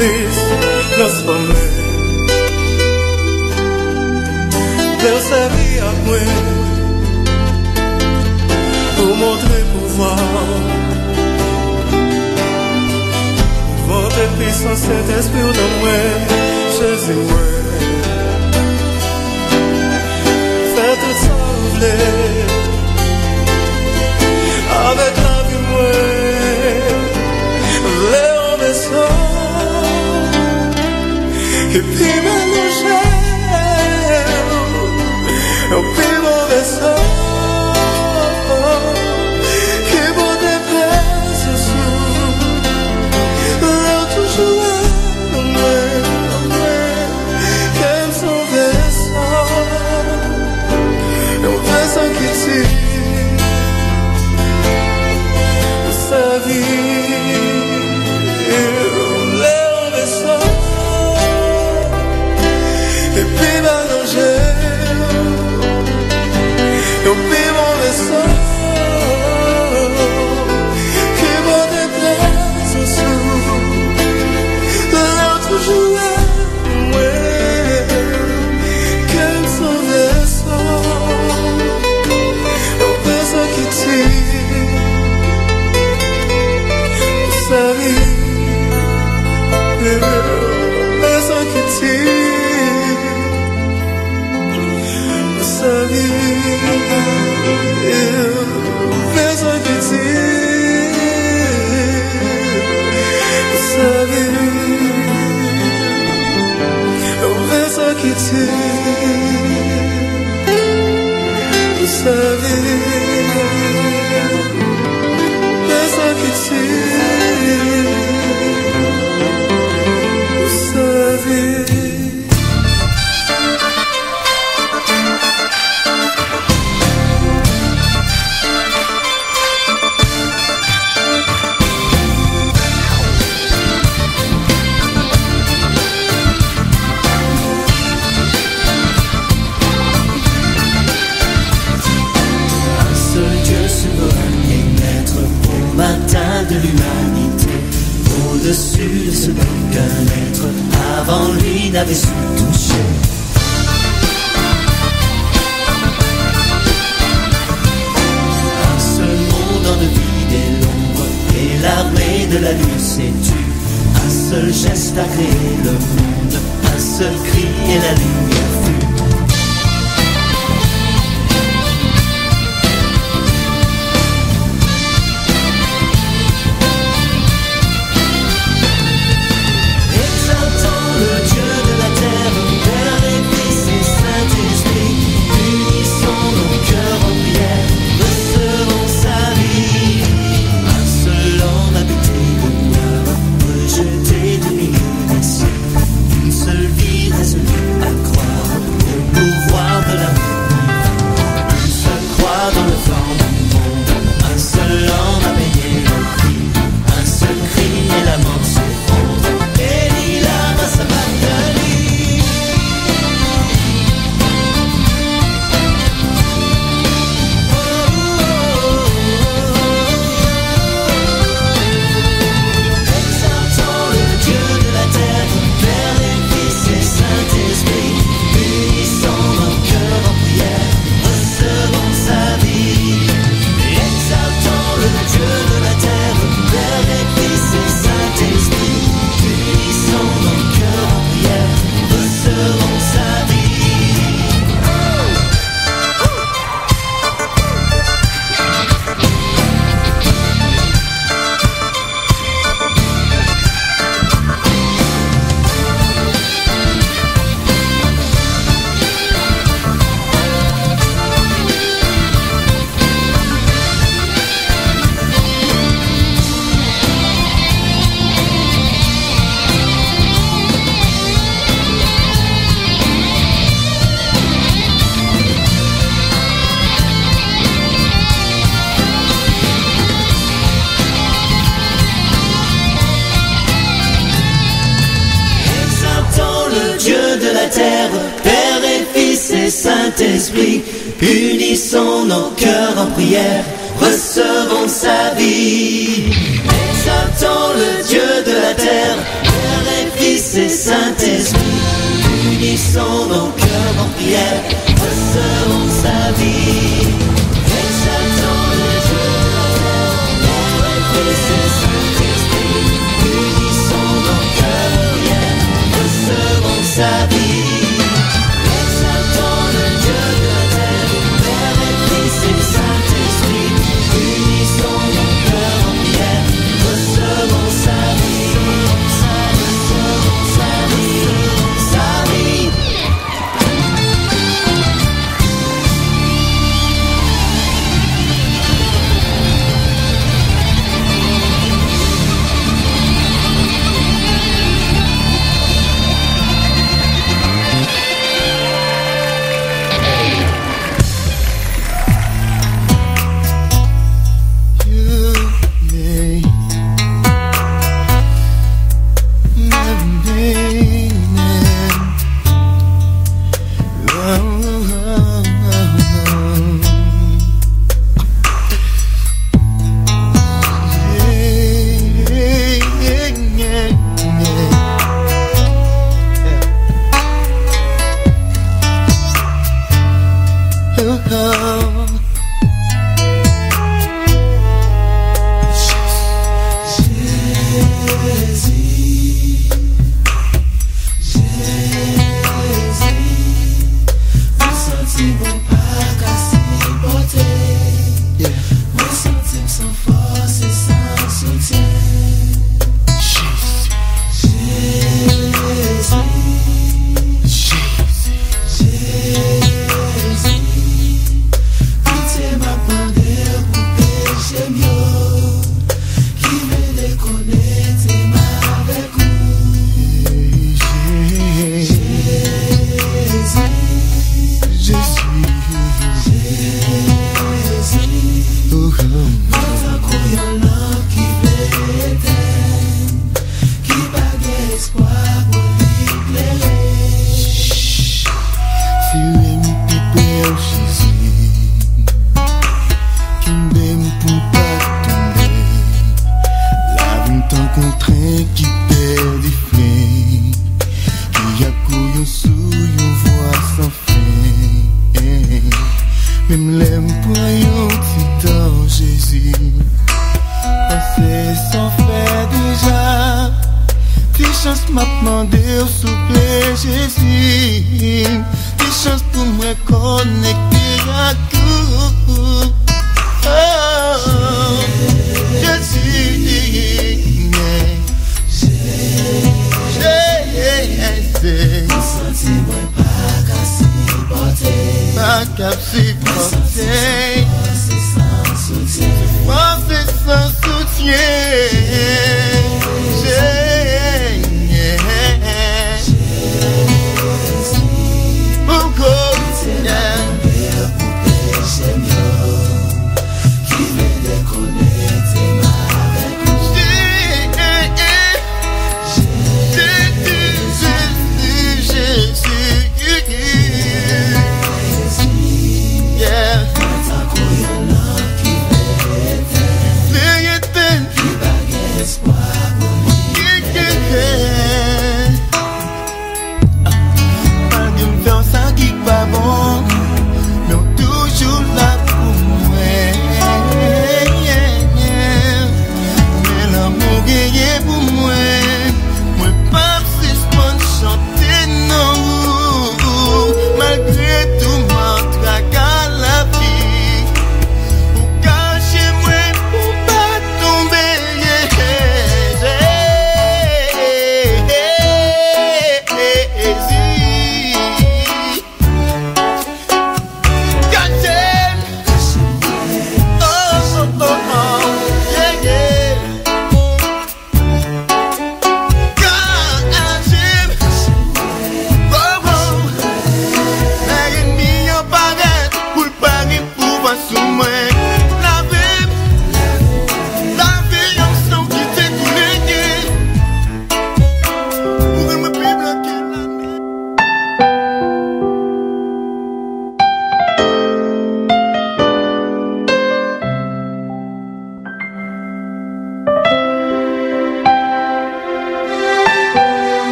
feliz, los amé. Desde día pour montrer pouvoir. Vent puissance, Saint-Esprit de moi, Jésus, ouais. Fais tout sembler avec la sevdim. qu'un être avant lui n'avait su toucher. À ce monde en vide et l'ombre, et l'armée de la nuit s'est tue. Un seul geste a créé le monde, un seul cri et la lumière. Unissons nos cœurs en prière, recevons sa vie. Exaltons le Dieu de la terre, Père et Fils et Saint-Esprit. Unissons nos cœurs en prière, recevons sa vie.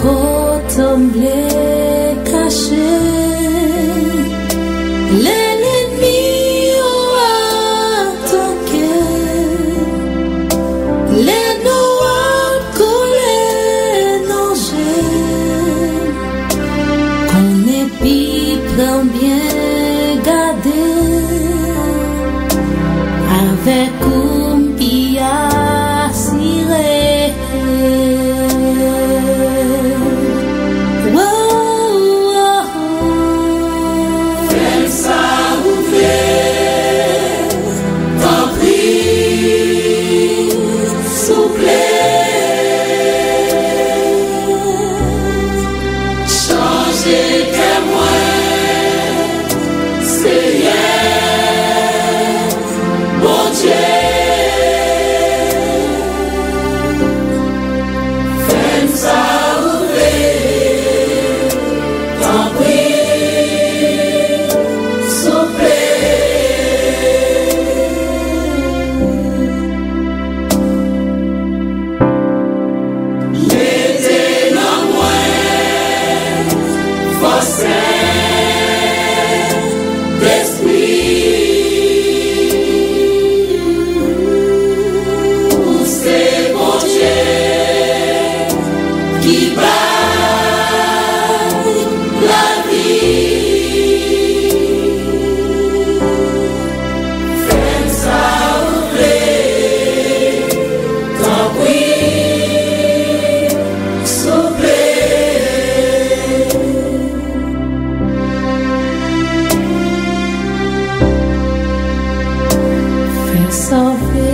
kote mble kache. Le so